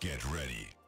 Get ready.